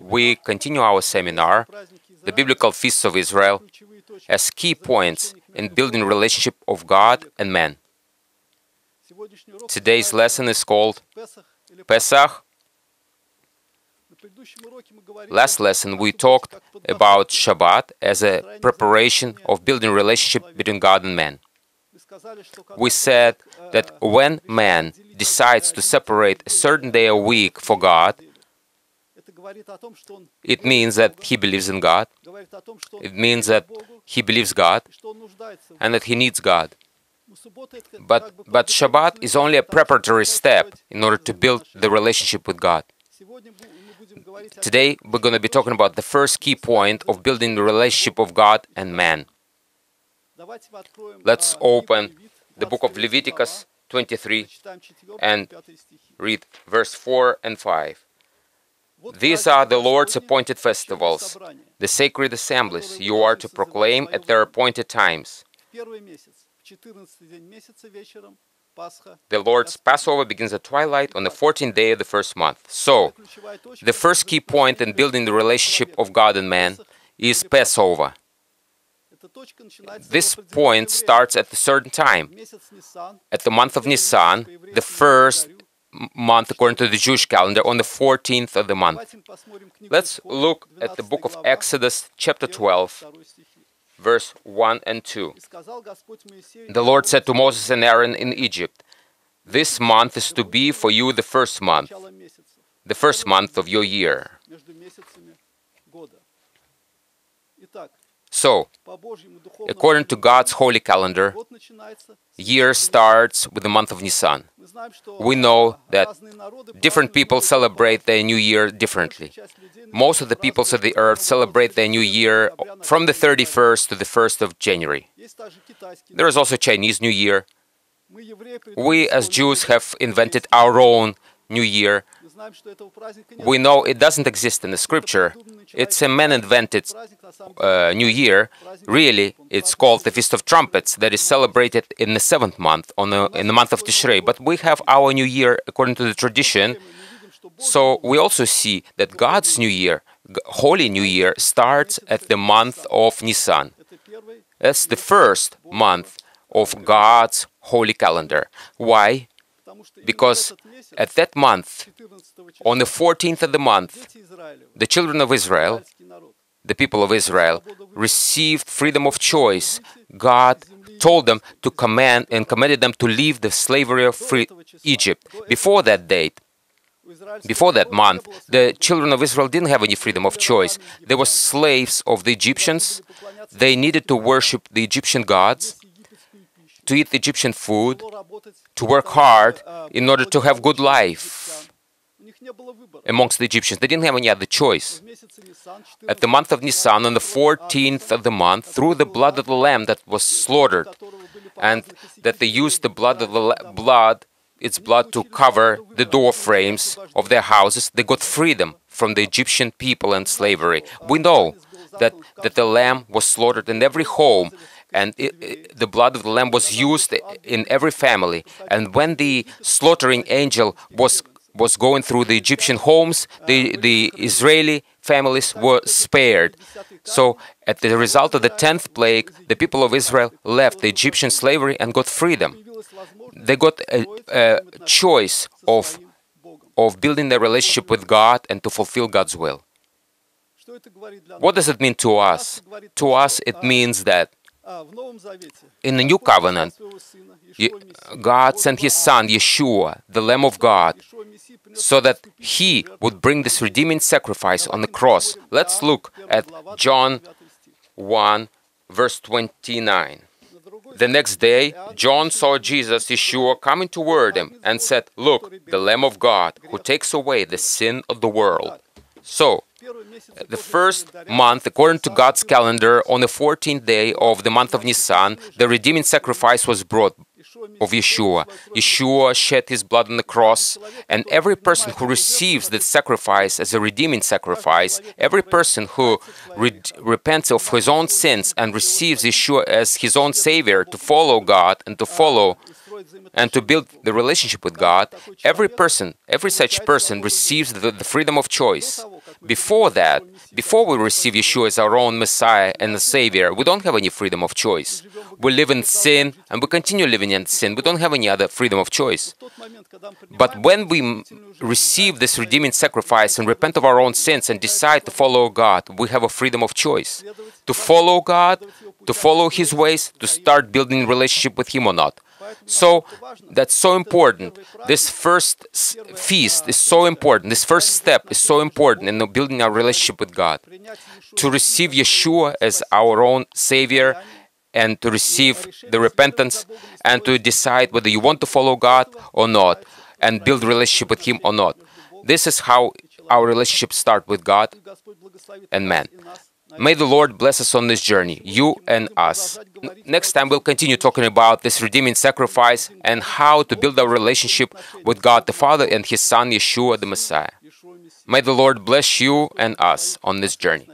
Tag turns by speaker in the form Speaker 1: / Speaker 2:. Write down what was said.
Speaker 1: we continue our seminar, The Biblical Feasts of Israel, as key points in building relationship of God and man. Today's lesson is called Pesach. Last lesson we talked about Shabbat as a preparation of building relationship between God and man. We said that when man decides to separate a certain day a week for God, it means that he believes in God. It means that he believes God and that he needs God. But, but Shabbat is only a preparatory step in order to build the relationship with God. Today, we're going to be talking about the first key point of building the relationship of God and man. Let's open the book of Leviticus 23 and read verse 4 and 5. These are the Lord's appointed festivals, the sacred assemblies you are to proclaim at their appointed times. The Lord's Passover begins at twilight on the 14th day of the first month. So, the first key point in building the relationship of God and man is Passover. This point starts at a certain time, at the month of Nisan, the first month according to the Jewish calendar, on the 14th of the month. Let's look at the book of Exodus, chapter 12, verse 1 and 2. The Lord said to Moses and Aaron in Egypt, This month is to be for you the first month, the first month of your year. So, according to God's holy calendar, year starts with the month of Nisan. We know that different people celebrate their new year differently. Most of the peoples of the earth celebrate their new year from the 31st to the 1st of January. There is also Chinese New Year. We as Jews have invented our own New Year. We know it doesn't exist in the scripture. It's a man invented uh, New Year. Really, it's called the Feast of Trumpets that is celebrated in the seventh month, on the, in the month of Tishrei. But we have our New Year according to the tradition. So we also see that God's New Year, Holy New Year, starts at the month of Nisan. That's the first month of God's holy calendar. Why? Because at that month, on the 14th of the month, the children of Israel, the people of Israel, received freedom of choice. God told them to command and commanded them to leave the slavery of free Egypt. Before that date, before that month, the children of Israel didn't have any freedom of choice. They were slaves of the Egyptians. They needed to worship the Egyptian gods, to eat Egyptian food, to work hard in order to have good life amongst the Egyptians. They didn't have any other choice. At the month of Nisan, on the 14th of the month, through the blood of the lamb that was slaughtered, and that they used the blood of the blood, its blood to cover the door frames of their houses, they got freedom from the Egyptian people and slavery. We know that, that the lamb was slaughtered in every home and it, it, the blood of the lamb was used in every family. And when the slaughtering angel was was going through the Egyptian homes, the, the Israeli families were spared. So, at the result of the tenth plague, the people of Israel left the Egyptian slavery and got freedom. They got a, a choice of, of building their relationship with God and to fulfill God's will. What does it mean to us? To us, it means that in the new covenant, uh, God sent his son, Yeshua, the Lamb of God, so that he would bring this redeeming sacrifice on the cross. Let's look at John 1, verse 29. The next day, John saw Jesus, Yeshua, coming toward him and said, Look, the Lamb of God, who takes away the sin of the world. So, the first month, according to God's calendar, on the 14th day of the month of Nisan, the redeeming sacrifice was brought of Yeshua. Yeshua shed his blood on the cross, and every person who receives that sacrifice as a redeeming sacrifice, every person who re repents of his own sins and receives Yeshua as his own Savior to follow God and to follow and to build the relationship with God, every person, every such person receives the, the, freedom of choice. Before that, before we receive Yeshua as our own Messiah and the Savior, we don't have any freedom of choice. We live in sin and we continue living in sin. We don't have any other freedom of choice. But when we receive this redeeming sacrifice and repent of our own sins and decide to follow God, we have a freedom of choice. To follow God, to follow His ways, to start building relationship with Him or not. So that's so important. This first feast is so important. This first step is so important in building our relationship with God. To receive Yeshua as our own Savior and to receive the repentance and to decide whether you want to follow God or not and build relationship with Him or not. This is how our relationship start with God and man. May the Lord bless us on this journey, you and us. Next time, we'll continue talking about this redeeming sacrifice and how to build our relationship with God the Father and His Son, Yeshua the Messiah. May the Lord bless you and us on this journey.